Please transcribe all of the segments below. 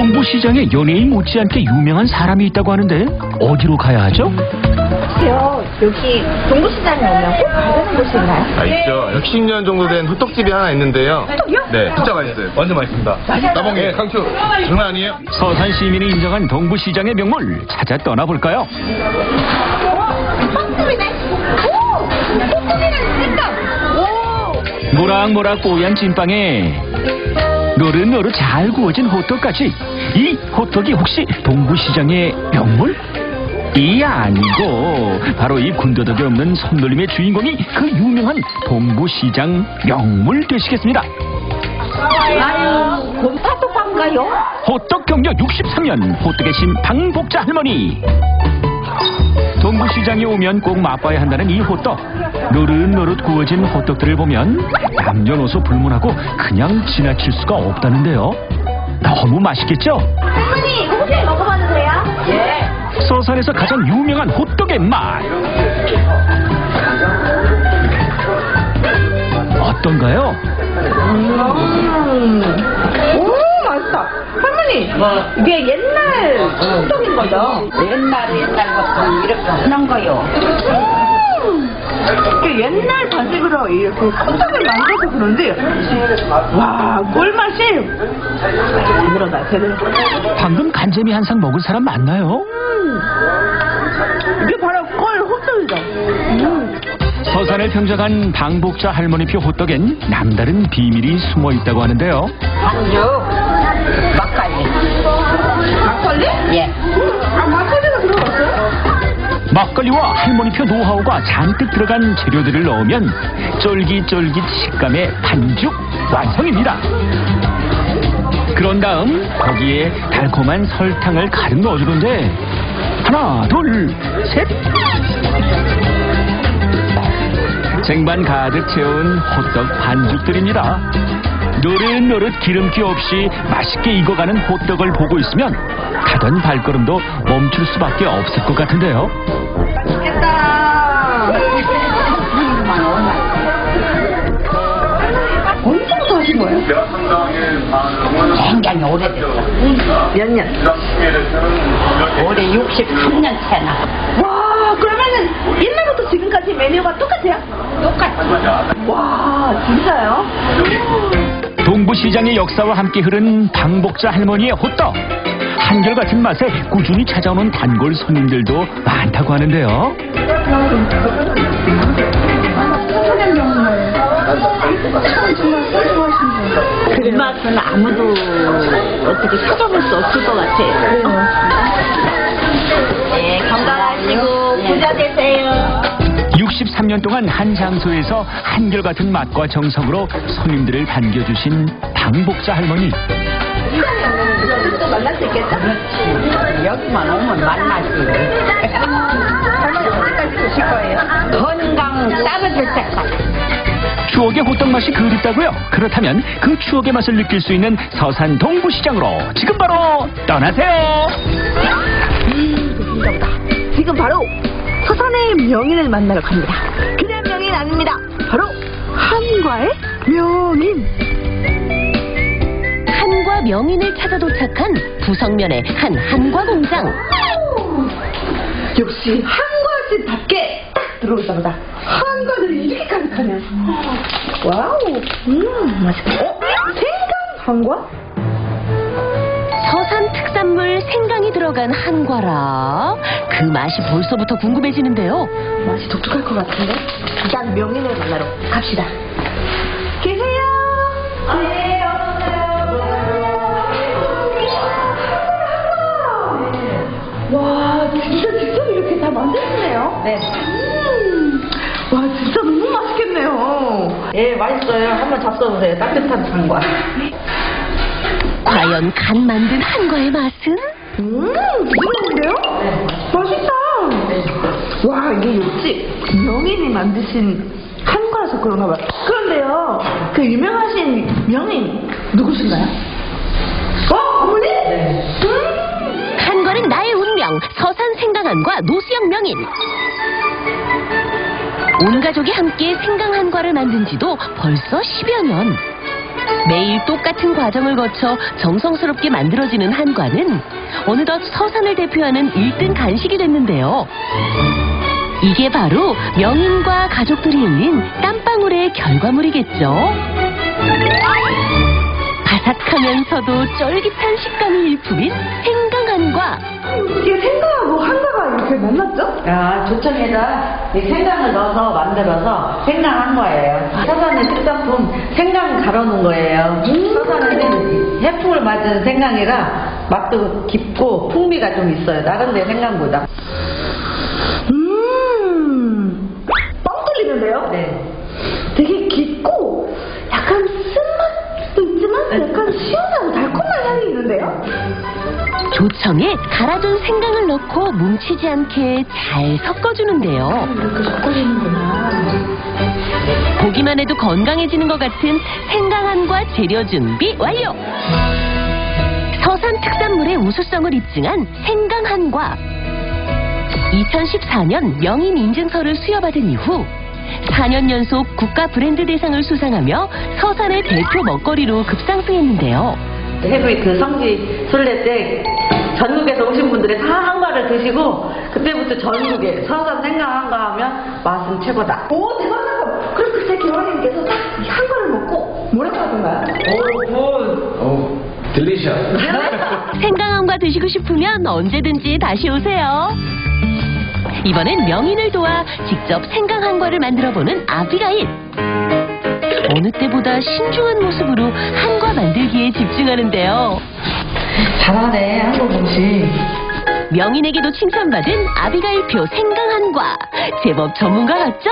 동부시장에 연예인 못지않게 유명한 사람이 있다고 하는데 어디로 가야 하죠? 요 여기 동부시장에 오면 꼭 가야 되는 곳이 있나요? 아, 있죠. 60년 정도 된 호떡집이 하나 있는데요. 호떡이요? 네, 진짜 맛있어요. 완전 맛있습니다. 나봉이 네, 강추. 장난 아니에요? 서산 시민이 인정한 동부시장의 명물 찾아 떠나볼까요? 모락모락 뽀얀 찐빵에 노릇노릇 잘 구워진 호떡까지 이 호떡이 혹시 동부시장의 명물? 이 아니고 바로 이 군더더기 없는 손놀림의 주인공이 그 유명한 동부시장 명물 되시겠습니다. 아유, 곰파도빵가요? 호떡 경력 63년 호떡의 신 방복자 할머니 동부시장에 오면 꼭 맛봐야 한다는 이 호떡 노릇노릇 구워진 호떡들을 보면 남녀노소 불문하고 그냥 지나칠 수가 없다는데요 너무 맛있겠죠? 할머니, 이거 혹시 먹어봐도 돼요? 예. 서산에서 가장 유명한 호떡의 맛 어떤가요? 음. 오, 맛있다. 할머니, 이게 옛날 호떡인 거죠? 옛날 옛날부터 이렇게 하는 거요. 음. 이게 옛날 방식으로 이렇게 호떡을 만들어서 그런지, 와, 꿀맛이 제대로. 방금 간재미 한 상 먹은 사람 맞나요? 이게 바로 꿀 호떡이죠. 음. 서산을 평정한 방복자 할머니표 호떡엔 남다른 비밀이 숨어 있다고 하는데요. 한주 막걸리. 막걸리? 예. 아, 막걸리가 들어갔어요? 막걸리와 할머니표 노하우가 잔뜩 들어간 재료들을 넣으면 쫄깃쫄깃 식감의 반죽 완성입니다. 그런 다음 거기에 달콤한 설탕을 가득 넣어주는데 하나, 둘, 셋. 쟁반 가득 채운 호떡 반죽들입니다. 노릇노릇 기름기 없이 맛있게 익어가는 호떡을 보고 있으면 가던 발걸음도 멈출 수밖에 없을 것 같은데요. 맛있겠다. 언제부터 하신 거예요? 굉장히 오래됐어. 몇 년? 올해 63년 차나. 와, 그러면은 옛날부터 지금까지 메뉴가 똑같아요? 똑같아. 와, 진짜요? 동부시장의 역사와 함께 흐른 방복자 할머니의 호떡. 한결같은 맛에 꾸준히 찾아오는 단골 손님들도 많다고 하는데요. 그 맛은 아무도 어떻게 찾아볼 수 없을 것 같아요. 네, 건강하시고 부자 되세요. 63년 동안 한 장소에서 한결같은 맛과 정성으로 손님들을 반겨주신 방복자 할머니. 여기만 오면 만나지. 건강 떨어질 때까지. 추억의 호떡 맛이 그립다고요? 그렇다면 그 추억의 맛을 느낄 수 있는 서산 동부시장으로 지금 바로 떠나세요. 좋습니다. 지금 바로 서산의 명인을 만나러 갑니다. 그냥 명인 아닙니다. 바로 한과의 명인. 한과 명인을 찾아 도착한 부석면의 한 한과 공장. 역시 한과집답게 딱 들어오자마자 한과들이 이렇게 가득하네요. Wow, 음, 맛있겠다. 어? 생강 한과? 특산물 생강이 들어간 한과라 그 맛이 벌써부터 궁금해지는데요. 맛이 독특할 것 같은데? 일단 명인을 만나러 갑시다. 계세요? 네, 와, 진짜 직접 이렇게 다 만드시네요? 네. 와, 진짜 너무 맛있겠네요. 예, 맛있어요. 한번 잡숴보세요. 따뜻한 상과. 과연 간 만든 한과의 맛은? 음, 부드러운데요? 맛있다. 와, 이게 역시 명인이 만드신 한과라서 그런가 봐요. 그런데요, 그 유명하신 명인 누구신가요? 어, 어머니? 음, 한과는 나의 운명 서산 생강한과 노수영 명인. 온 가족이 함께 생강 한과를 만든 지도 벌써 10여 년. 매일 똑같은 과정을 거쳐 정성스럽게 만들어지는 한과는 어느덧 서산을 대표하는 1등 간식이 됐는데요. 이게 바로 명인과 가족들이 흘린 땀방울의 결과물이겠죠. 바삭하면서도 쫄깃한 식감이 일품인 생강한과 이게 생강하고 한과가 이렇게 만났죠? 야, 조청에다 이 생강을 넣어서 만들어서 생강한 거예요. 서산의 특산품 생강 갈아 놓은 거예요. 서산은 해풍을 맞은 생강이라 맛도 깊고 풍미가 좀 있어요. 다른 데 생강보다. 음, 빵 뚫리는데요? 네. 되게 깊고 약간 쓴맛도 있지만 약간 시원하고 달콤한 향이 있는데요? 조청에 갈아둔 생강을 넣고 뭉치지 않게 잘 섞어주는데요. 보기만 해도 건강해지는 것 같은 생강한과 재료 준비 완료! 서산 특산물의 우수성을 입증한 생강한과 2014년 명인 인증서를 수여받은 이후 4년 연속 국가 브랜드 대상을 수상하며 서산의 대표 먹거리로 급상승했는데요. 해부이 그 성지 순례 때 전국에서 오신 분들이 다 한과를 드시고 그때부터 전국에 서산 생강 한과 하면 맛은 최고다. 오, 대박이다. 그럼 그때 개화님께서 이 한과를 먹고 뭐라고 하던가요? 오, 딜리셔. 생강한과 드시고 싶으면 언제든지 다시 오세요. 이번엔 명인을 도와 직접 생강한과를 만들어보는 아비가일. 어느 때보다 신중한 모습으로 한과 만들기에 집중하는데요. 잘하네 한국 음식. 명인에게도 칭찬받은 아비가일표 생강한과 제법 전문가 같죠?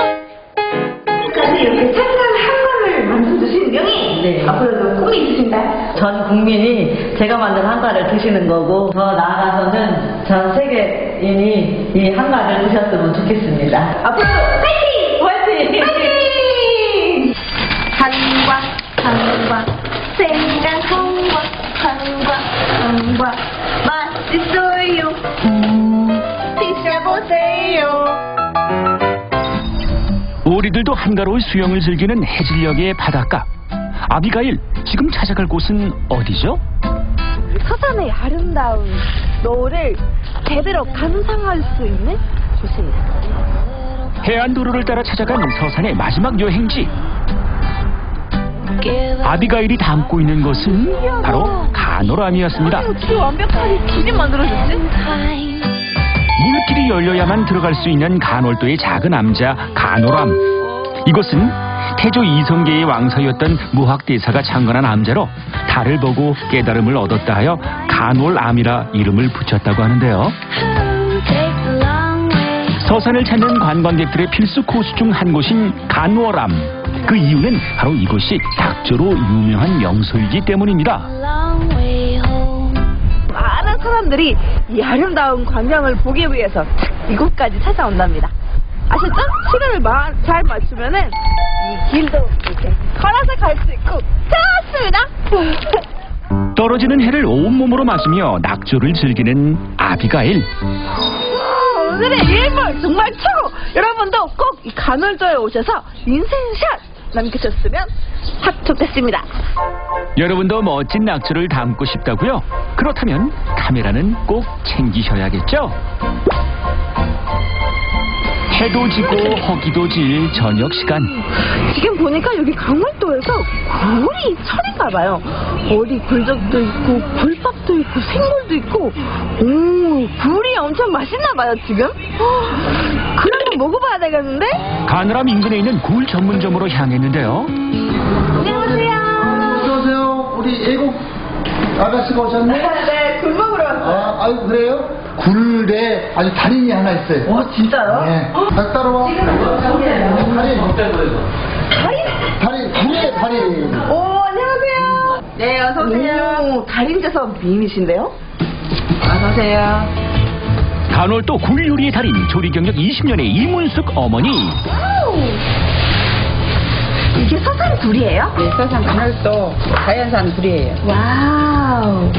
지금까지 이렇게 생강 한과를 만들어주신 명이 네. 앞으로도 꿈이 있으신가요? 전 국민이 제가 만든 한과를 드시는 거고 더 나아가서는 전 세계인이 이 한과를 드셨으면 좋겠습니다. 앞으로 한과, 한과, 생강 한과, 한과, 한과, 맛있어요. 음, 드셔보세요. 우리들도 한가로운 수영을 즐기는 해질녘의 바닷가. 아비가일, 지금 찾아갈 곳은 어디죠? 서산의 아름다운 노을을 제대로 감상할 수 있는 곳입니다. 해안도로를 따라 찾아간 서산의 마지막 여행지. 아비가일이 담고 있는 것은 바로 간월암이었습니다. 어떻게 완벽하게 길이 만들어졌지? 물길이 열려야만 들어갈 수 있는 간월도의 작은 암자 간호람. 이곳은 태조 이성계의 왕서였던 무학대사가 창건한 암자로 달을 보고 깨달음을 얻었다 하여 간월암이라 이름을 붙였다고 하는데요. 서산을 찾는 관광객들의 필수 코스 중 한 곳인 간월암. 그 이유는 바로 이곳이 닭조로 유명한 명소이기 때문입니다. 많은 사람들이 이 아름다운 광경을 보기 위해서 탁 이곳까지 찾아온답니다. 아셨죠? 시간을 마- 잘 맞추면 은 이 길도 이렇게 걸어서 갈 수 있고 좋습니다. 떨어지는 해를 온몸으로 맞으며 낙조를 즐기는 아비가일. 와, 오늘의 일몰 정말 최고! 여러분도 꼭 이 간월도에 오셔서 인생샷 남기셨으면 딱 좋겠습니다. 여러분도 멋진 낙조를 담고 싶다고요? 그렇다면 카메라는 꼭 챙기셔야겠죠? 해도 지고 허기도 질 저녁 시간 지금 보니까 여기 강원도에서 굴이 철인가 봐요. 어디 굴적도 있고 굴밥도 있고 생굴도 있고 오 굴이 엄청 맛있나 봐요 지금. 굴 한번 먹어봐야 되겠는데? 가느람 인근에 있는 굴 전문점으로 향했는데요 안녕하세요. 어서오세요. 우리 애국 아가씨가 오셨네? 네, 굴 먹으러 왔어요. 아, 아유, 그래요? 굴에 아주 달인이 하나 있어요. 와 진짜요? 네. 잘 따라와. 달인. 다리? 달인, 굴의 달인. 오 안녕하세요. 네 어서 오 달인제서 미인이신데요? 어서 오세요. 간월도 굴 요리의 달인 조리 경력 20년의 이문숙 어머니 이게 서산 굴이에요? 네 서산 간월도 자연산 굴이에요. Wow.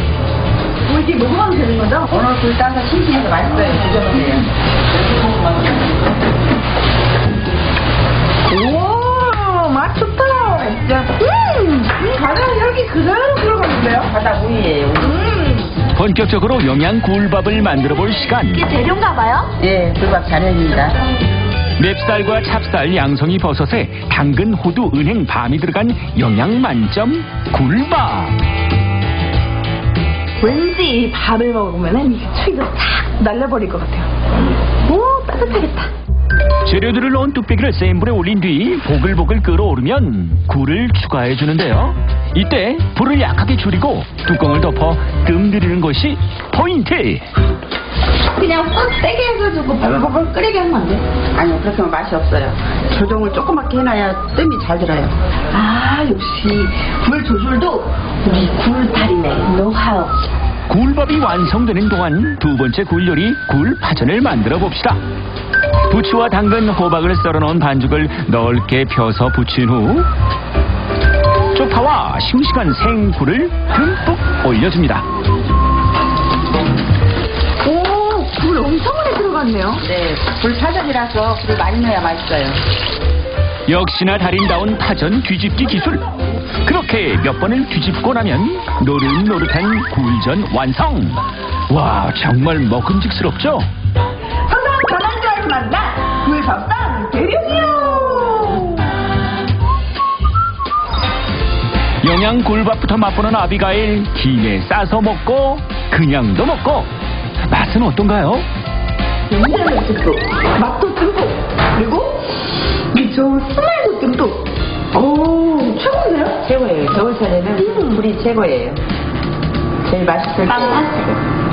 오, 이게 먹어봐도 되는 거죠? 오늘 굴 따서 싱싱해서 맛있어요. 드셔보세요. 오, 맛 좋다. 맛있죠? 음! 바다 향기 그대로 들어가는데요? 바다 우유예요. 음! 본격적으로 영양 굴밥을 만들어 볼 시간. 이게 재료인가 봐요? 예, 불밥 자연입니다. 맵쌀과 찹쌀, 양송이 버섯에 당근, 호두, 은행, 밤이 들어간 영양 만점 굴밥. 왠지 이 밥을 먹으면 이 추위가 싹 날려버릴 것 같아요. 오, 따뜻하겠다. 재료들을 넣은 뚝배기를 센 불에 올린 뒤 보글보글 끓어오르면 굴을 추가해 주는데요. 이때 불을 약하게 줄이고 뚜껑을 덮어 뜸 들이는 것이 포인트. 그냥 확 세게 해가지고 벌벌벌 끓이게 하면 안 돼요? 아니요, 그렇게 하면 맛이 없어요. 조정을 조그맣게 해놔야 뜸이 잘 들어요. 아, 역시 굴 조절도 우리 굴달이네. 노하우. 굴밥이 완성되는 동안 두 번째 굴 요리 굴파전을 만들어 봅시다. 부추와 당근, 호박을 썰어 놓은 반죽을 넓게 펴서 부친 후 쪽파와 싱싱한 생굴을 듬뿍 올려줍니다. 오, 굴 엄청 오래 들어갔네요. 네, 불파전이라서 불을 많이 넣어야 맛있어요. 역시나 달인다운 파전 뒤집기 기술. 그렇게 몇 번을 뒤집고 나면 노릇노릇한 굴전 완성. 와 정말 먹음직스럽죠? 서산 가난주에서 만난 굴밥빵 대륙이요. 영양 굴밥부터 맛보는 아비가일 김에 싸서 먹고 그냥도 먹고 맛은 어떤가요? 듬뿍, 맛도 듬뿍, 그리고 이 좋은 스멜도 듬뿍. 오, 최고예요. 겨울철에는 음. 불이 최고예요. 제일 맛있을 때.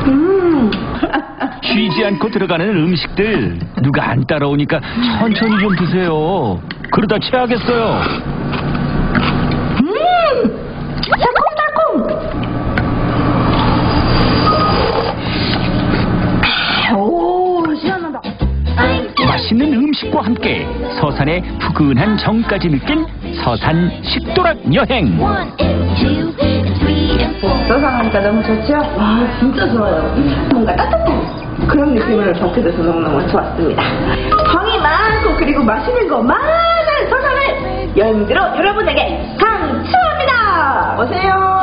음. 쉬지 않고 들어가는 음식들 누가 안 따라오니까 천천히 좀 드세요. 그러다 체하겠어요. 음! 새콤달콤! 오, 시원하다. 맛있는 음식과 함께 서산의 푸근한 정까지 느낀 서산 식도락 여행. 서상하니까 너무 좋죠? 아, 진짜 좋아요. 뭔가 따뜻한 그런 느낌을 받게 돼서 너무너무 좋았습니다. 정이 많고 그리고 맛있는 거 많은 서산을 여행지로 여러분에게 강추합니다. 오세요.